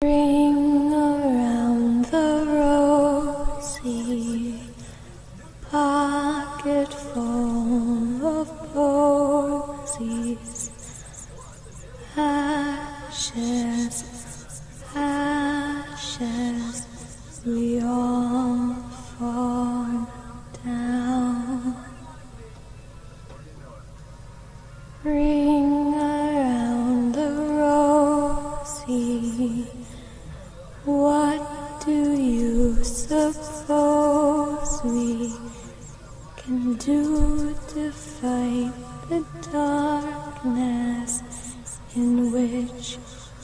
Ring around the rosy pocket full of posies, ashes,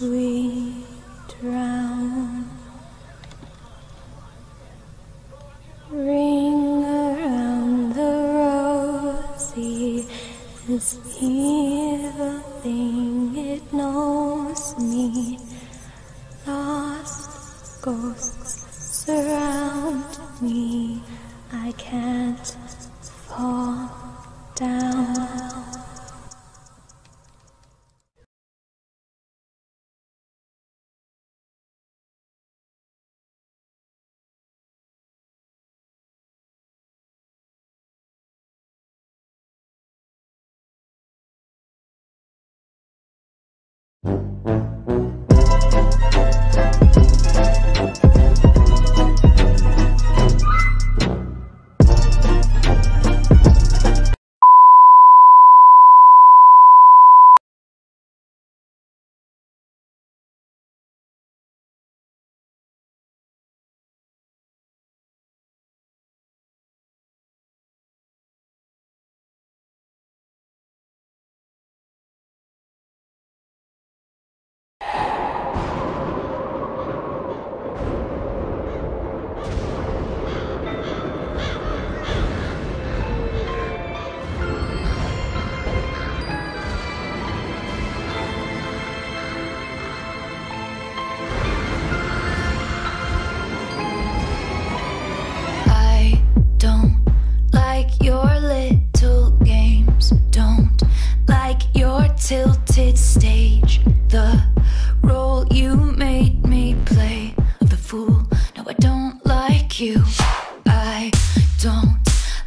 we drown? Ring around the rosy. Is evil thing it knows me. Lost ghosts I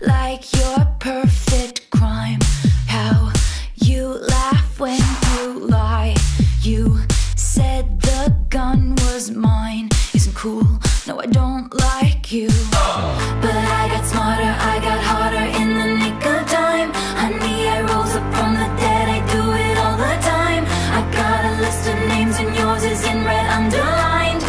like your perfect crime. How you laugh when you lie. You said the gun was mine. Isn't cool. No, I don't like you. But I got smarter, I got harder in the nick of time. Honey, I rose up from the dead, I do it all the time. I got a list of names and yours is in red underlined.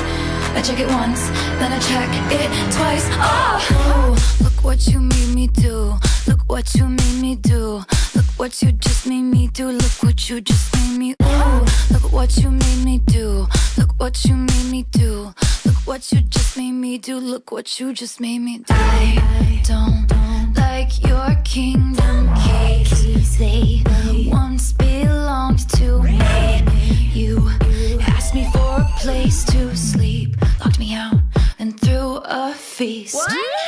I check it once, then I check it twice. Oh, look what you made me do. Look what you made me do. Look what you just made me do. Look what you just made me. Ooh, look what you made me do. Look what you made me do. Look what you just made me do. Look what you just made me do. I don't like your kingdom keys. They once belonged to me. You asked me for a place to sleep, locked me out, and threw a feast. The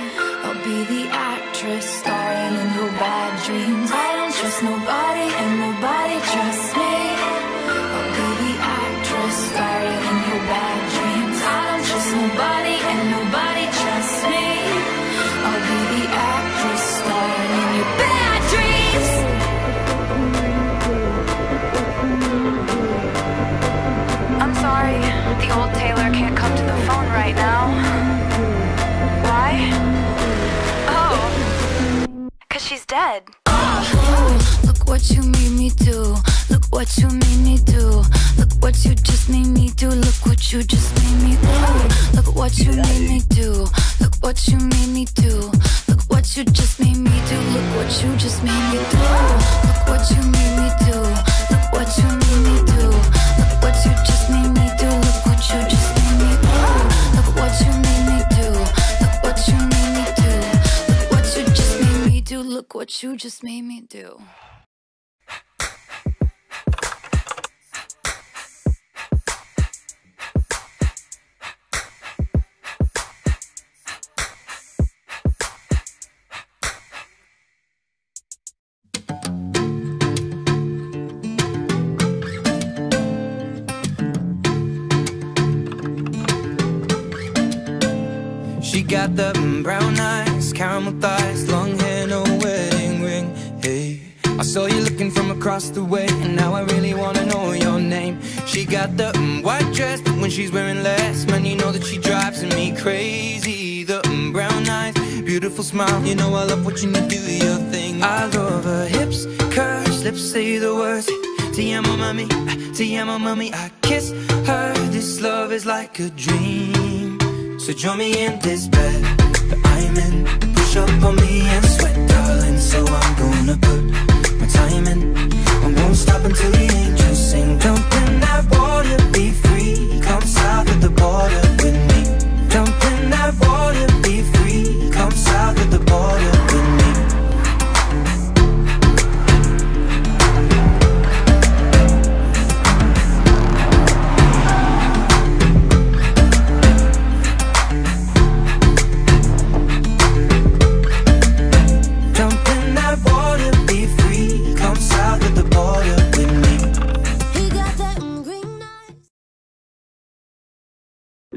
Be the actress she's dead. Look what you made me do. Look what you made me do. Look what you just made me do. Look what you just made me do. Look what you made me do. Look what you made me do. Look what you just made me do. Look what you just made me do. Look what you made me do. Look what you made me do. Look what you just made me do. She got the brown eyes, caramel thighs, long hair, I saw you looking from across the way, and now I really wanna know your name. She got the mm, white dress, but when she's wearing less, man, you know that she drives me crazy. The mm, brown eyes, beautiful smile, you know I love watching you do your thing. I love her hips, curves, lips say the words. Te amo, mami, te amo, mami. I kiss her. This love is like a dream. So join me in this bed that I'm in. Push up on me and sweat, darling. So I'm gonna put in. I won't stop until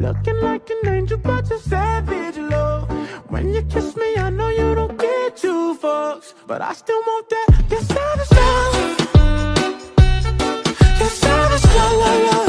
Looking like an angel, but you're savage, love. When you kiss me, I know you don't get two fucks, but I still want that. You're savage, love. You're savage, love, love, love.